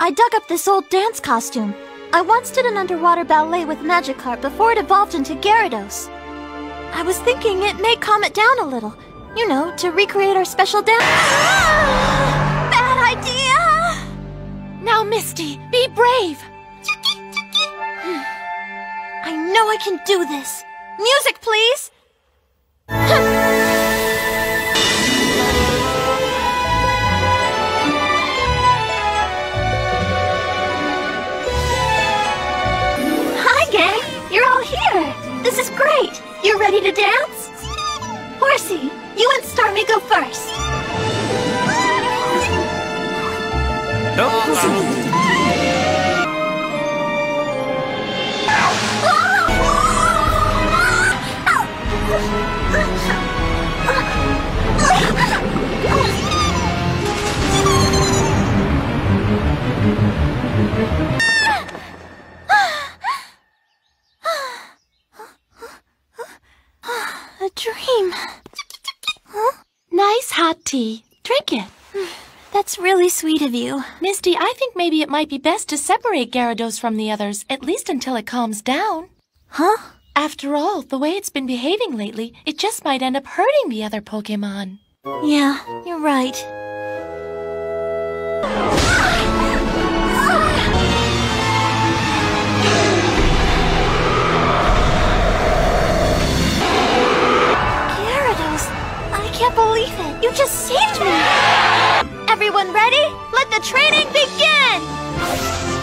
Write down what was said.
I dug up this old dance costume. I once did an underwater ballet with Magikarp before it evolved into Gyarados. I was thinking it may calm it down a little. You know, to recreate our special dance. Bad idea! Now, Misty, be brave! I know I can do this. Music, please! Great! You ready to dance? Horsea, you and Starmie go first. A oh! Dream. Nice hot tea. Drink it. Hmm. That's really sweet of you. Misty, I think maybe it might be best to separate Gyarados from the others, at least until it calms down. Huh? After all, the way it's been behaving lately, it just might end up hurting the other Pokemon. Yeah, you're right. believe it! You just saved me! Everyone ready? Let the training begin!